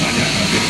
Tanya,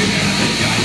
Back